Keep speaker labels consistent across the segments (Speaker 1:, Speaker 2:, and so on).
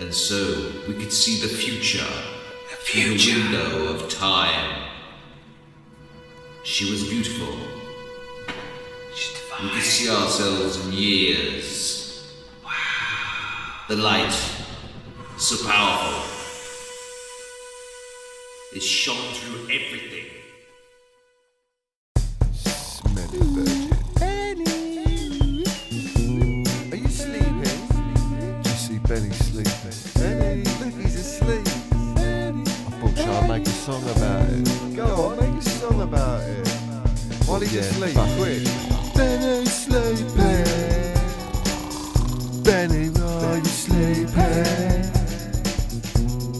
Speaker 1: And so we could see the future. The future. the window of time. She was beautiful. We could see ourselves in years. Wow. The light, so powerful, it shone through everything.
Speaker 2: Benny sleeping? Benny, look, he's asleep. I thought, shall I make a song about it? Go on, make a song about it. While he's
Speaker 3: Yeah,
Speaker 2: asleep, quick. Benny sleeping. Benny, are you sleeping?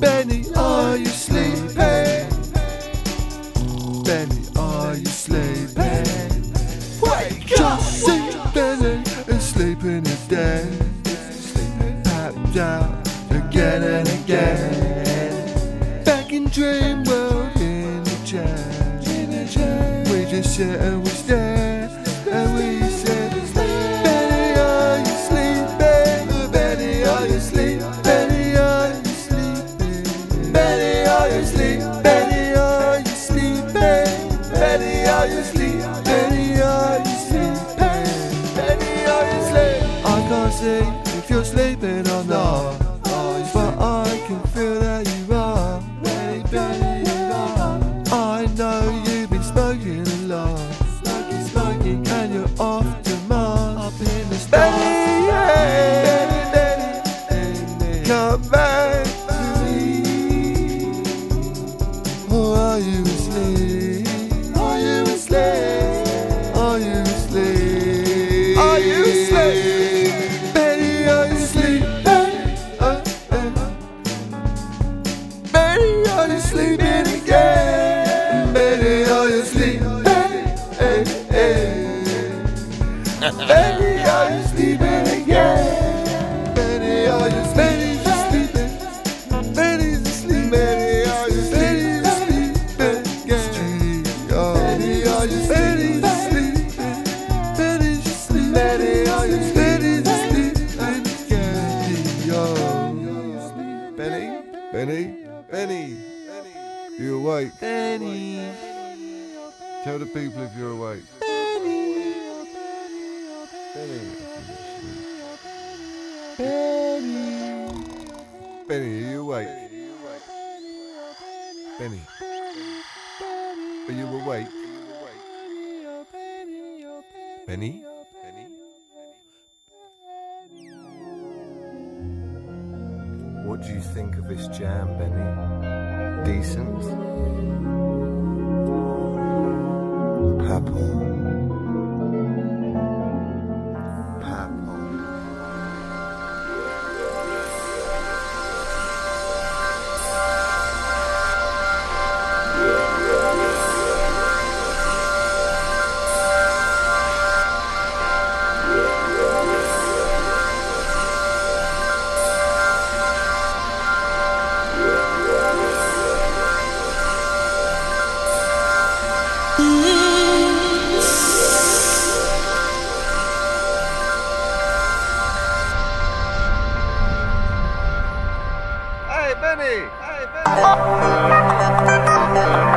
Speaker 2: Benny, are you sleeping? Benny, are you sleeping? Wake up! See Benny is sleeping his Out again and again. Back in dream world in the chair. We just sit and we stare and we say, Benny, are you sleeping? Benny, are you sleeping? Benny, are you sleeping? Benny, are you sleeping? Benny, are you sleeping? Benny, are you sleeping? Benny, are you sleeping? Benny, are you sleeping? I can't see you're sleeping or not, Baby, are you sleeping again? Baby, are you sleeping? Baby, you sleeping? Baby, are you sleeping? Baby, you sleeping again? Baby, are you sleeping? Baby, you sleeping? Baby, are you sleeping? Baby, Benny, Benny, Benny, you awake? Benny. Tell the people if you're awake. Benny, are you awake? Benny. Are you awake? Benny?
Speaker 3: What do you think of this jam, Benny? Decent?
Speaker 2: Benny! Hey, Benny! Oh.